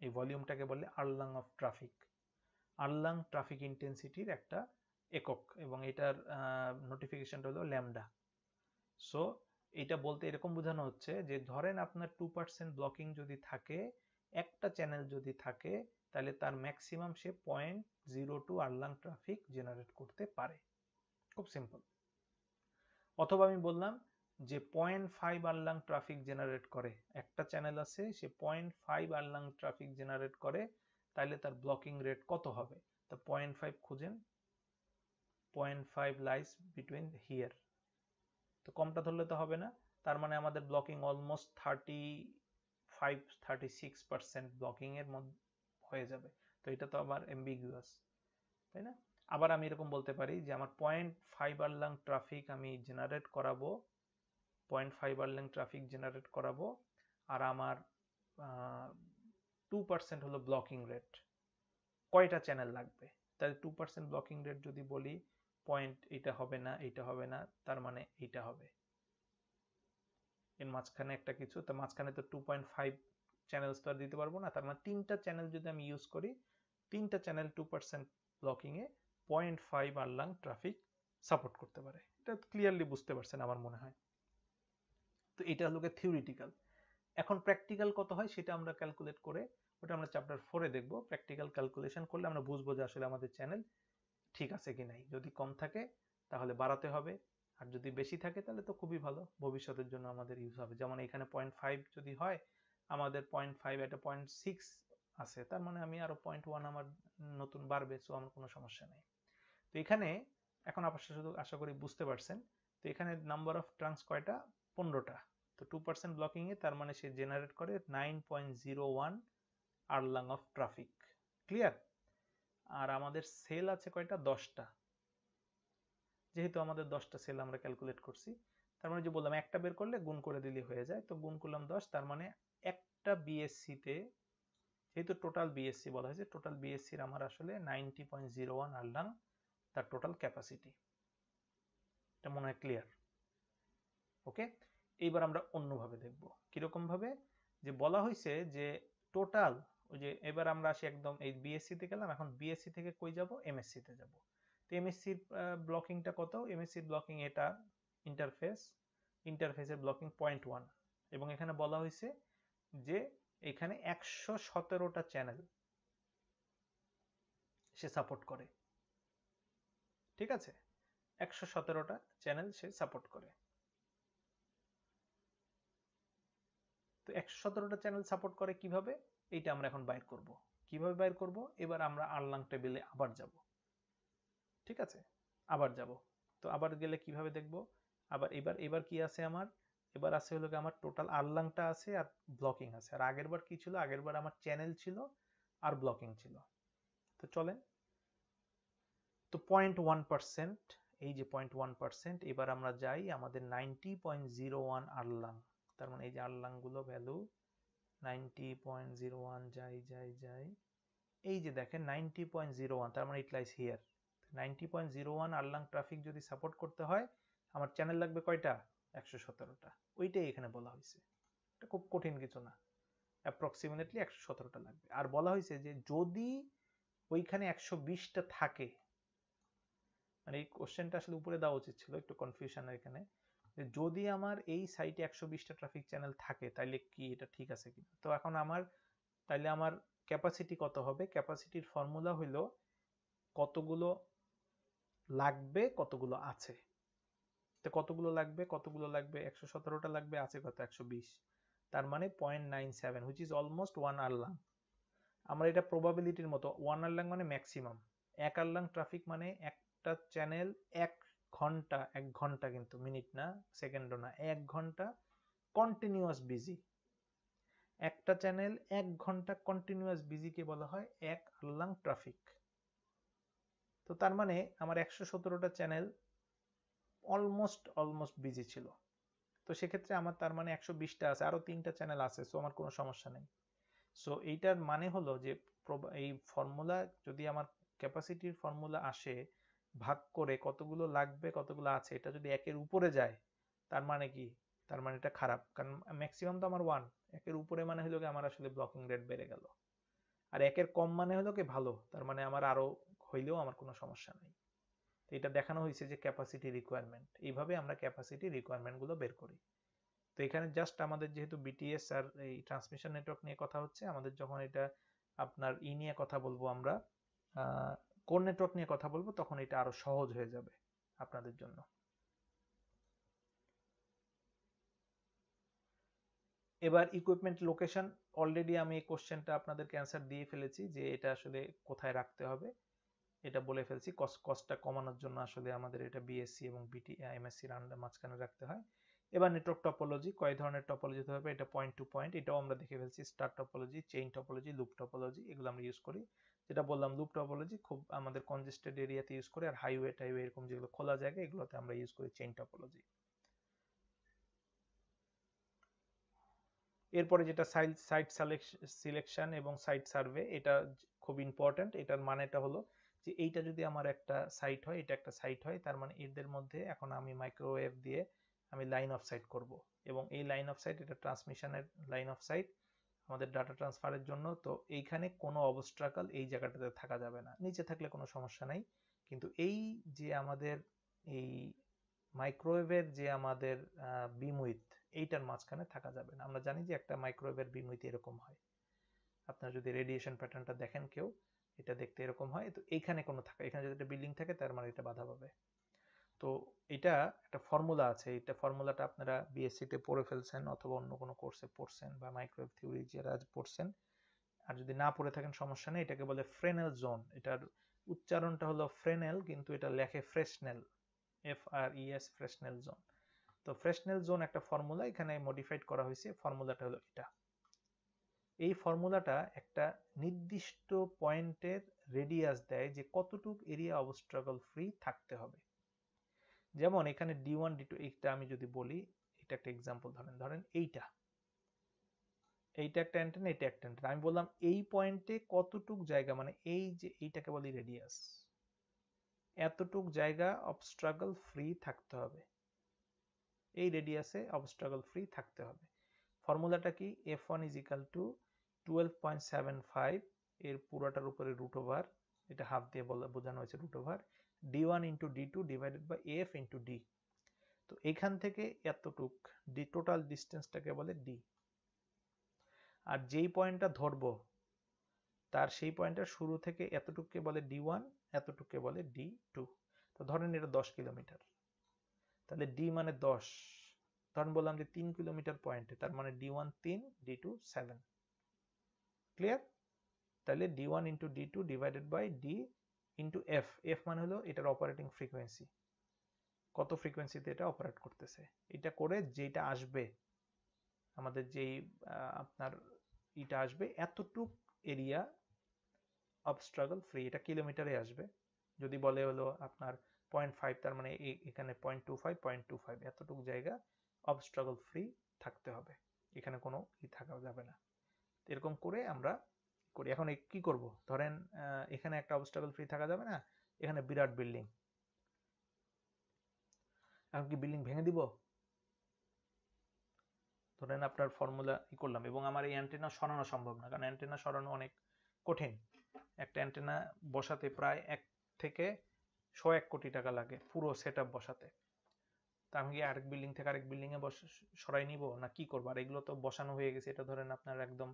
এই ভলিউমটাকে বলে erlang of traffic. Erlang traffic ইন্টেন্সিটির একটা একক এবং এটার নোটিফিকেশনটা হলো ল্যামডা। সো এটা বলতে এরকম বোঝানো হচ্ছে যে ধরেন আপনার টু পার্সেন্ট ব্লকিং যদি থাকে, একটা চ্যানেল যদি থাকে, তাহলে তার ম্যাক্সিমাম সে point zero two erlang traffic generate করতে পারে। খুব সিম্পল অথবা আমি বললাম যে point five erlang traffic generate করে, একটা চ্যানেল আছে, সে point five erlang traffic generate করে তাহলে তার ব্লকিং রেট কত হবে? তা পয়েন্ট ফাইভ খুঁজেন point five lies between here তো কমটা ধরলে তো হবে না, তার মানে আমাদের blocking almost thirty five thirty six percent blocking এর মধ্যে হয়ে যাবে। তো এটা তো আবার এমবিগুয়াস তাই না? আবার আমি এরকম বলতে পারি যে আমার পয়েন্ট ফাইভ আর্লাং ট্রাফিক আমি জেনারেট করাবো point five erlang traffic generate করাবো। আর আমার টু পার্সেন্ট হলো ব্লকিং রেট কয়টা চ্যানেল লাগবে? তাহলে টু পার্সেন্ট ব্লকিং রেট যদি বলি পয়েন্ট এটা হবে না, এটা হবে না, তার মানে এইটা হবে। এর মাঝখানে একটা কিছু তো মাঝখানে তো টু পয়েন্ট ফাইভ চ্যানেলস তো আর দিতে পারব না, তার মানে তিনটা চ্যানেল যদি আমি ইউজ করি, তিনটা channel two percent ব্লকিংয়ে point five erlang traffic support করতে পারে। এটা ক্লিয়ারলি বুঝতে পারছেন আমার মনে হয়। তো এটা হলো থিওরিটিক্যাল এখন প্র্যাকটিক্যাল কত হয় সেটা আমরা ক্যালকুলেট করে, ওটা আমরা চ্যাপ্টার ফোরে দেখব। প্র্যাকটিক্যাল ক্যালকুলেশন করলে আমরা বুঝব যে আসলে আমাদের চ্যানেল ঠিক আছে কি নাই। যদি কম থাকে তাহলে বাড়াতে হবে, আর যদি বেশি থাকে তাহলে তো খুবই ভালো, ভবিষ্যতের জন্য আমাদের ইউজ হবে। যেমন এখানে পয়েন্ট ফাইভ যদি হয়, আমাদের পয়েন্ট ফাইভ একটা পয়েন্ট সিক্স আছে, তার মানে আমি আরও পয়েন্ট ওয়ান আমার নতুন বাড়বে সো আমার কোনো সমস্যা নেই। তো এখানে, এখন আপনার শুধু আশা করি বুঝতে পারছেন, তো এখানে নাম্বার অফ ট্রাঙ্কস কয়টা? পনেরোটা। তো টু পার্সেন্ট ব্লকিং এ তার মানে সে জেনারেট করে nine point zero one erlang of traffic clear আর আমাদের সেল আছে কয়টা? দশটা। যেহেতু আমাদের দশটা সেল আমরা ক্যালকুলেট করছি, তার মানে যে বললাম একটা বের করলে গুণ করে দিলে হয়ে যায়, তো গুণ করলাম দশ, তার মানে একটা বিএসসি তে যেহেতু টোটাল বিএসসি বলা হয়েছে টোটাল বিএসসির আমার আসলে ninety point zero one Erlang তার টোটাল ক্যাপাসিটি এটা মনে হয় ক্লিয়ার ওকে? এইবার আমরা অন্যভাবে দেখব। কীরকম ভাবে যে বলা হয়েছে যে টোটাল ওই যে এবার আমরা আসি একদম এই বিএসসি তে গেলাম, এখন বিএসসি থেকে কই যাব? এমএসসি তে যাব। তো এমএসসি ব্লকিংটা কত? এমএসসি ব্লকিং এটা ইন্টারফেস ইন্টারফেসের ব্লকিং পয়েন্ট ওয়ান এবং এখানে বলা হয়েছে যে এখানে একশো সতেরোটা চ্যানেল সে সাপোর্ট করে। ঠিক আছে? একশো সতেরোটা চ্যানেল সে সাপোর্ট করে। তো একশো সতেরোটা চ্যানেল সাপোর্ট করে কীভাবে? এইটা আমরা এখন বাইর করব। কীভাবে বাইর করব? এবার আমরা আর্লাং টেবিলে আবার যাব। ঠিক আছে? আবার যাব। তো আবার গেলে কীভাবে দেখব? আবার এবার এবার কি আছে আমার? এবার আছে হলো আমার টোটাল আর্লাংটা আছে আর ব্লকিং আছে। আর আগের বার কি ছিল? আগের বার আমার চ্যানেল ছিল আর ব্লকিং ছিল। তো চলেন। তো পয়েন্ট ওয়ান পার্সেন্ট এই যে পয়েন্ট ওয়ান পার্সেন্ট এবার আমরা যাই আমাদের ninety point zero one erlang তার মানে এই যে আরলাংগুলো value ninety point zero one যাই যাই যাই। এই যে দেখেন নাইনটি পয়েন্ট জিরো ওয়ান তার মানে it lies here ninety point zero one erlang traffic যদি সাপোর্ট করতে হয়, আমার চ্যানেল লাগবে কয়টা? একশো সতেরোটা। ওইটাই এখানে বলা হয়েছে। এটা খুব কঠিন কিছু না। অ্যাপ্রক্সিমেটলি একশো সতেরোটা লাগবে। আর বলা হয়েছে যে যদি ওইখানে একশো বিশটা থাকে মানে এই কোশ্চেনটা আসলে উপরে দেওয়া উচিত ছিল, একটু কনফিউশন এখানে। যদি আমার এই সাইটে একশো বিশটা ট্রাফিক চ্যানেল থাকে, তাইলে কি এটা ঠিক আছে কিনা? তো এখন আমার, তাইলে আমার ক্যাপাসিটি কত হবে? ক্যাপাসিটির ফর্মুলা হইল কতগুলো লাগবে, কতগুলো আছে। তো কতগুলো লাগবে? কতগুলো লাগবে? একশো সতেরোটা লাগবে, আছে কত? একশো বিশ। তার মানে point nine seven which is almost one Erlang আমরা এটা প্রবাবিলিটির মতো ওয়ান আরলাং মানে ম্যাক্সিমাম এক আরলাং ট্রাফিক মানে একটা চ্যানেল এক ঘণ্টা, এক ঘণ্টা কিন্তু, মিনিট না, সেকেন্ডও না, এক ঘণ্টা কন্টিনিউয়াস বিজি একটা চ্যানেল এক ঘণ্টা কন্টিনিউয়াস বিজিকে বলা হয়, এক আরলাং ট্রাফিক তো তার মানে আমার একশো সতেরোটা চ্যানেল অলমোস্ট অলমোস্ট বিজি ছিল। তো সেক্ষেত্রে আমার তার মানে একশো বিশটা আছে আরও তিনটা চ্যানেল আছে সো আমার কোনো সমস্যা নেই। সো এইটার মানে হলো যে এই ফর্মুলা যদি আমার ক্যাপাসিটির ফর্মুলা আসে ভাগ করে কতগুলো লাগবে, কতগুলো আছে, এটা যদি একের উপরে যায়, তার মানে কি? তার মানে এটা খারাপ। কারণ ম্যাক্সিমাম তো আমার ওয়ান একের উপরে মানে হলো কি, আমার আসলে ব্লকিং রেট বেড়ে গেল। আর একের কম মানে হলো কি, ভালো, তার মানে আমার আরও হইলেও আমার কোনো সমস্যা নেই। তো এটা দেখানো হয়েছে যে ক্যাপাসিটি রিকোয়ারমেন্ট এইভাবে আমরা ক্যাপাসিটি রিকোয়ারমেন্টগুলো বের করি। তো এখানে জাস্ট আমাদের যেহেতু বিটিএস আর এই ট্রান্সমিশন নেটওয়ার্ক নিয়ে কথা হচ্ছে, আমাদের যখন এটা আপনার ই নিয়ে কথা বলব আমরা কোর নেটওয়ার্ক নিয়ে কথা বলব, তখন এটা আরও সহজ হয়ে যাবে আপনাদের জন্য। এবার ইকুইপমেন্ট লোকেশন অলরেডি আমি এই কোশ্চেনটা আপনাদেরকে অ্যান্সার দিয়ে ফেলেছি যে এটা আসলে কোথায় রাখতে হবে। এটা বলে ফেলছি কস্ট কস্টটা কমানোর জন্য আসলে আমাদের এটা বিএসসি এবং বিটি এমএসসির আন্ডার মাঝখানে রাখতে হয়। এবার নেটওয়ার্ক টপোলজি কয় ধরনের টপোলজি হতে হবে? এটা পয়েন্ট টু পয়েন্ট এটাও আমরা দেখে ফেলছি star topology chain topology loop topology এগুলো আমরা ইউজ করি। যেটা বললাম লুপ টপোলজি খুব আমাদের কনজেস্টেড এরিয়াতে ইউজ করি আর হাইওয়ে টাইওয়ে এরকম যেগুলো খোলা জায়গা, এগুলোতে আমরা ইউজ করি চেইন টপোলজি এরপরে যেটা সাইট সিলেকশন এবং সাইট সার্ভে এটা খুব ইম্পর্টেন্ট এটার মানেটা হলো যে এইটা যদি আমার একটা সাইট হয়, এটা একটা সাইট হয়, তার মানে এদের মধ্যে এখন আমি মাইক্রোওয়েভ দিয়ে আমি লাইন অফ সাইট করব এবং এই লাইন অফ সাইট এটা ট্রান্সমিশনের লাইন অফ সাইট আমাদের ডাটা ট্রান্সফারের জন্য। তো এইখানে কোনো অবস্ট্রাকাল এই জায়গাটাতে থাকা যাবে না। নিচে থাকলে কোনো সমস্যা নাই। কিন্তু এই যে আমাদের এই মাইক্রোওয়েভের যে আমাদের বিমুইথ এইটার মাঝখানে থাকা যাবে না। আমরা জানি যে একটা মাইক্রোওয়েভের বিমুইথ এরকম হয়। আপনারা যদি রেডিয়েশন প্যাটার্নটা দেখেন কেউ, এটা দেখতে এরকম হয়। তো এইখানে কোনো থাকে, এখানে যদি একটা বিল্ডিং থাকে, তার মানে এটা বাধা পাবে। তো এটা একটা ফর্মুলা আছে। এটা ফর্মুলাটা আপনারা বিএসসিতে পড়ে ফেলছেন অথবা অন্য কোনো কোর্সে পড়ছেন বা মাইক্রোওয়েভ থিওরি যারা পড়ছেন। আর যদি না পড়ে থাকেন, সমস্যা নেই। এটাকে বলে ফ্রেনেল জোন এটার উচ্চারণটা হলো ফ্রেনেল কিন্তু এটা লেখে Fresnel F R E S Fresnel zone তো ফ্রেশনেল জোন একটা ফর্মুলা এখানে মডিফাইড করা হয়েছে। ফর্মুলাটা হলো এটা। এই ফর্মুলাটা একটা নির্দিষ্ট পয়েন্টের রেডিয়াস দেয় যে কতটুক এরিয়া অবস্ট্রাগল ফ্রি থাকতে হবে। যেমন এখানে ডি ওয়ান ডি টু এইটা আমি যদি বলি এটা একটা এক্সাম্পল ধরেন ধরেন এইটা। এইটা একটা অ্যান্টেনা এটা একটা অ্যান্টেনা আমি বললাম এই পয়েন্টে কতটুক জায়গা মানে এই যে এইটাকে বলি রেডিয়াস এতটুক জায়গা অবস্ট্রাগল ফ্রি থাকতে হবে। এই রেডিয়াসে অবস্ট্রাগল ফ্রি থাকতে হবে। ফর্মুলাটা কি? F one is equal to twelve point seven five এর পুরোটার উপরে রুট ওভার এটা হাফ দিয়ে বলা, বোঝানো হয়েছে root over D one into D two divided by F into D তো এখান থেকে এতটুক ডি টোটাল ডিস্টেন্সটাকে বলে ডি আর যেই পয়েন্টটা ধরবো, তার সেই পয়েন্টের শুরু থেকে এতটুককে বলে ডি ওয়ান এতটুককে বলে ডি টু তো ধরেন এটা দশ কিলোমিটার। তাহলে ডি মানে দশ। ধরেন বললাম যে তিন কিলোমিটার পয়েন্টে তার মানে ডি ওয়ান তিন ডি টু সেভেন ক্লিয়ার তাহলে D one into D two divided by D into F F মানে হলো এটার অপারেটিং ফ্রিকোয়েন্সি কত ফ্রিকোয়েন্সিতে এটা অপারেট করতেছে? এটা করে যেটা আসবে, আমাদের যেই আপনার ইটা আসবে, এতটুক এরিয়া অবস্ট্রাগল ফ্রি এটা কিলোমিটারে আসবে। যদি বলে হলো আপনার পয়েন্ট ফাইভ তার মানে এখানে point two five point two five এতটুক জায়গা অবস্ট্রাগল ফ্রি থাকতে হবে। এখানে কোনো ই থাকা যাবে না। এরকম করে আমরা করি। এখন কি করব? ধরেন এখানে একটা অবস্ট্রাগল ফ্রি থাকা যাবে না? এখানে বিরাট বিল্ডিং এখন কি বিল্ডিং ভেঙে দিব? ধরেন আপনার ফর্মুলা ই করলাম, এবং আমার এই অ্যান্টেনা সরানো সম্ভব না, কারণ অ্যান্টেনা সরানো অনেক কঠিন। একটা অ্যান্টেনা বসাতে প্রায় এক থেকে শো এক কোটি টাকা লাগে পুরো সেট বসাতে। তা আমি কি আরেক বিল্ডিং থেকে আরেক বিল্ডিং এ সরাই নিব? না কি করব? আর এগুলো তো বসানো হয়ে গেছে, এটা ধরেন আপনার একদম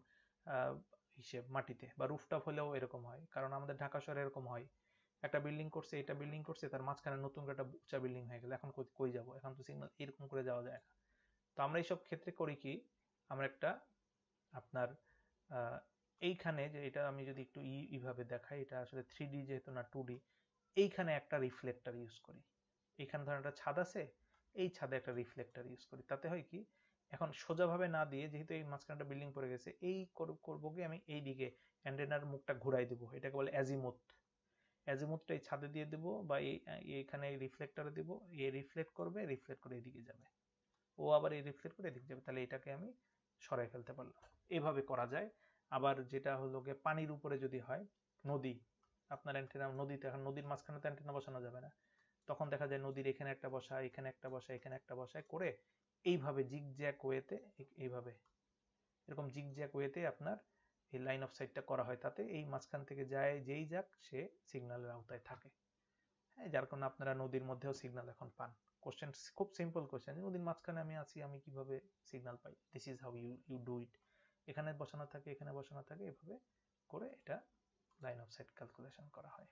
হিসেব মাটিতে বা রুফটপ হলেও এরকম হয়। কারণ আমাদের ঢাকা শহরে এরকম হয়। একটা বিল্ডিং করছে, এটা বিল্ডিং করছে, তার মাঝখানে নতুন একটা উঁচা বিল্ডিং হয়ে গেল। এখন কই যাব? এখন তো সিগন্যাল এরকম করে যাওয়া যায় না। তো আমরা এইসব ক্ষেত্রে করি কি, আমরা একটা আপনার এইখানে যে এটা আমি যদি একটু এইভাবে দেখাই, এটা আসলে থ্রি ডি যেহেতু না টু ডি এইখানে একটা রিফ্লেক্টার ইউজ করি। এইখানে ধরেন একটা ছাদ আছে, এই ছাদে একটা রিফ্লেক্টার ইউজ করি। তাতে হয় কি এখন সোজাভাবে না দিয়ে যেহেতু এই মাঝখানে একটা বিল্ডিং পড়ে গেছে, এই করব কি আমি এই দিকে অ্যান্টেনার মুখটা ঘুরাই দেবো। এটাকে বলে অ্যাজিমুথ অ্যাজিমুথটা এই ছাদে দিয়ে দেবো বা এই এইখানে রিফ্লেক্টারে দেবো। এ রিফ্লেক্ট করবে রিফ্লেক্ট করে এদিকে যাবে। ও আবার এই রিফ্লেক্ট করে এদিকে যাবে। তাহলে এটাকে আমি সরাই ফেলতে পারলাম। এভাবে করা যায়। আবার যেটা হলো গিয়ে পানির উপরে যদি হয়, নদী। আপনার অ্যান্টেনা নদীতে, এখন নদীর মাঝখানে তো অ্যান্টেনা বসানো যাবে না। তখন দেখা যায় নদীর এখানে একটা বসা এখানে একটা বসা এখানে একটা বসায় করে এইভাবে জিগ জ্যাক ওয়েতে এইভাবে, এরকম জিগ জ্যাক ওয়েতে আপনার এই লাইন অফ সাইটটা করা হয়। তাতে এই মাঝখান থেকে যায়, যেই যাক, সে সিগন্যালের আওতায় থাকে। হ্যাঁ যার কারণে আপনারা নদীর মধ্যেও সিগন্যাল এখন পান। কোশ্চেন খুব সিম্পল কোশ্চেন নদীর মাঝখানে আমি আছি, আমি কীভাবে signal pi? This is how you you do it এখানে বসানো থাকে, এখানে বসানো থাকে, এভাবে করে এটা লাইন অফ সাইট ক্যালকুলেশন করা হয়।